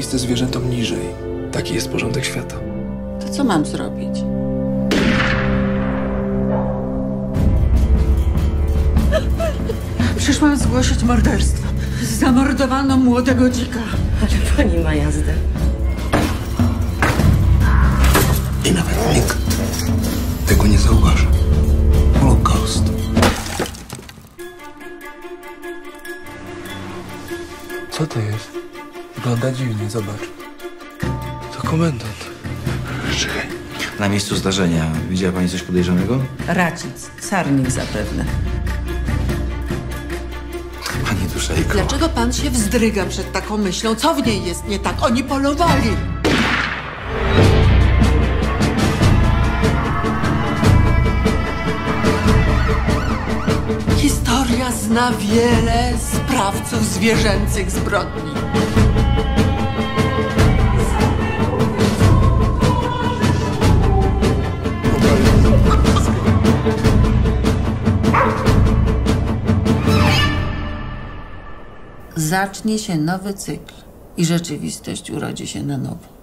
miejsce zwierzętom niżej. Taki jest porządek świata. To co mam zrobić? Przyszłam zgłosić morderstwo. Zamordowano młodego dzika. Ale pani ma jazdę. I nawet nikt tego nie zauważy. Holokaust. Co to jest? Wygląda dziwnie, zobacz. To komendant. Czekaj. Na miejscu zdarzenia widziała pani coś podejrzanego? Racic, sarnik zapewne. Pani Duszejko. Dlaczego pan się wzdryga przed taką myślą? Co w niej jest nie tak? Oni polowali! Historia zna wiele sprawców zwierzęcych zbrodni. Zacznie się nowy cykl i rzeczywistość urodzi się na nowo.